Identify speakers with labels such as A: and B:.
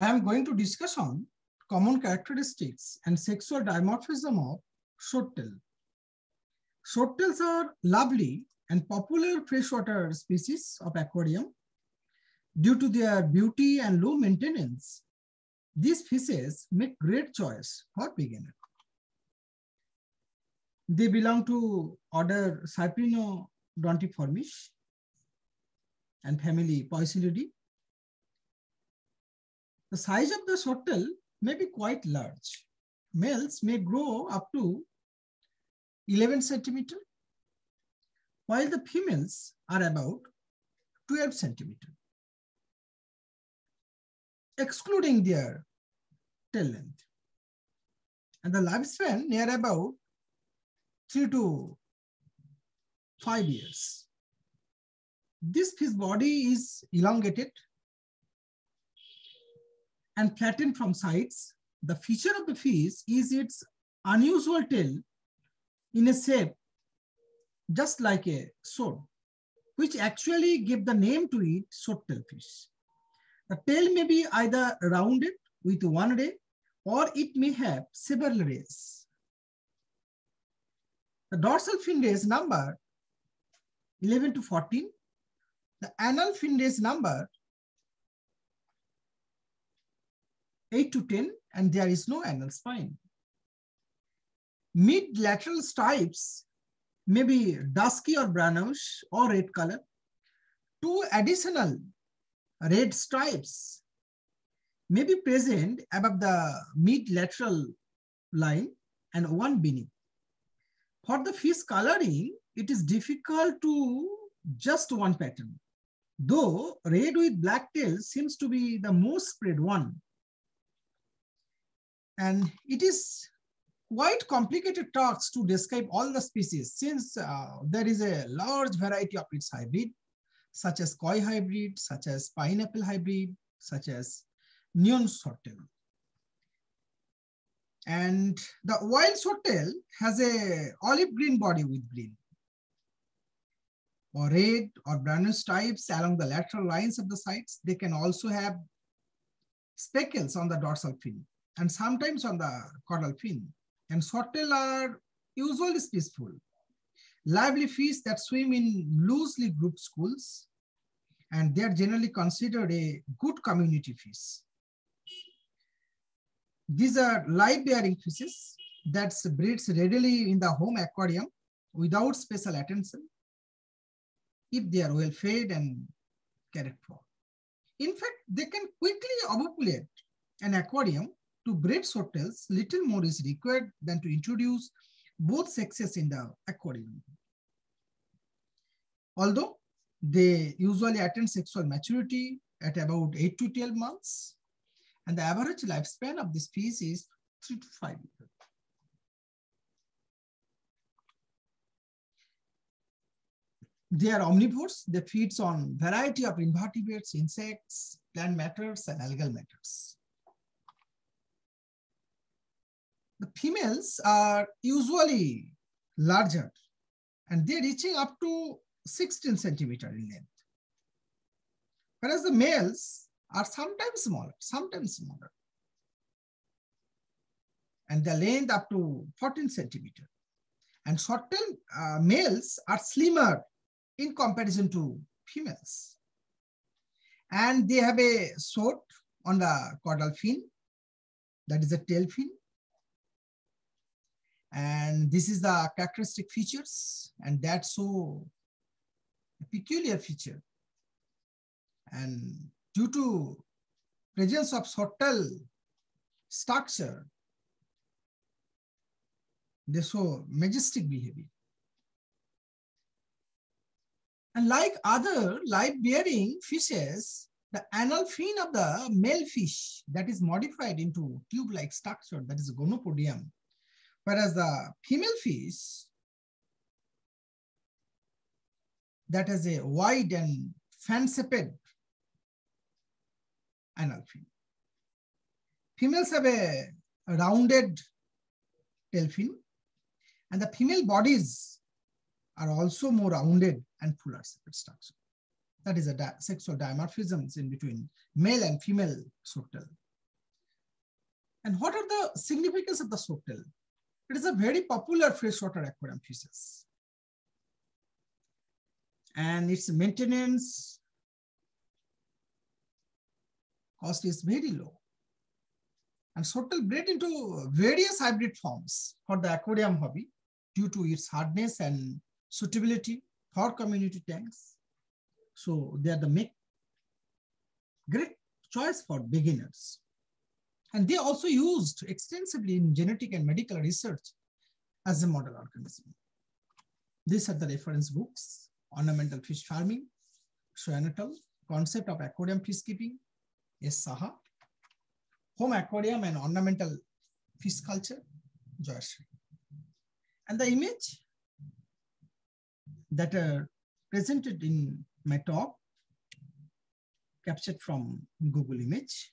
A: I am going to discuss on common characteristics and sexual dimorphism of swordtail. Swordtails are lovely and popular freshwater species of aquarium. Due to their beauty and low maintenance, these fishes make great choice for beginner. They belong to order Cyprinodontiformes and family Poeciliidae. The size of the swordtail may be quite large. Males may grow up to 11 centimeter, while the females are about 12 centimeter, excluding their tail length. And the lifespan near about three to five years. This fish body is elongated and flattened from sides. The feature of the fish is its unusual tail in a shape just like a sword, which actually give the name to it swordtail fish. The tail may be either rounded with one ray or it may have several rays. The dorsal fin rays number 11 to 14. The anal fin rays number 8 to 10 and there is no anal spine. Mid-lateral stripes may be dusky or brownish or red color. Two additional red stripes may be present above the mid-lateral line and one beneath. For the fish coloring, it is difficult to just one pattern, though red with black tail seems to be the most spread one. And it is quite complicated tasks to describe all the species since uh, there is a large variety of its hybrid, such as koi hybrid, such as pineapple hybrid, such as neon swordtail. And the wild swordtail has a olive green body with green or red or brownish stripes along the lateral lines of the sides. They can also have speckles on the dorsal fin and sometimes on the caudal fin. And swordtail are usually peaceful, lively fish that swim in loosely grouped schools, and they're generally considered a good community fish. These are live-bearing fishes that breeds readily in the home aquarium without special attention if they are well fed and cared for. In fact, they can quickly ovopopulate an aquarium to breed swordtails, little more is required than to introduce both sexes in the aquarium. Although they usually attain sexual maturity at about 8 to 12 months, and the average lifespan of this fish is three to five years. They are omnivores. They feed on variety of invertebrates, insects, plant matters, and algal matters. The females are usually larger and they're reaching up to 16 centimeter in length. Whereas the males are sometimes smaller, sometimes smaller. And the length up to 14 centimeter. And swordtail uh, males are slimmer in comparison to females. And they have a sword on the caudal fin, that is a tail fin. And this is the characteristic features, and that's so peculiar feature. And due to presence of swordtail structure, they show majestic behavior. And like other live-bearing fishes, the anal fin of the male fish that is modified into tube-like structure, that is gonopodium, whereas the female fish that has a wide and fan-shaped anal fin. Females have a rounded tail fin and the female bodies are also more rounded and fuller separate structure. That is a di sexual dimorphisms in between male and female swordtail And what are the significance of the swordtail? It is a very popular freshwater aquarium fishes. And its maintenance cost is very low. And swordtail bred into various hybrid forms for the aquarium hobby due to its hardness and suitability for community tanks. So they are the make great choice for beginners. And they also used extensively in genetic and medical research as a model organism. These are the reference books, Ornamental Fish Farming, Swain et al., Concept of Aquarium Fish Keeping, S. Saha, Home Aquarium and Ornamental Fish Culture, Joyashree. And the image that are presented in my talk captured from Google image.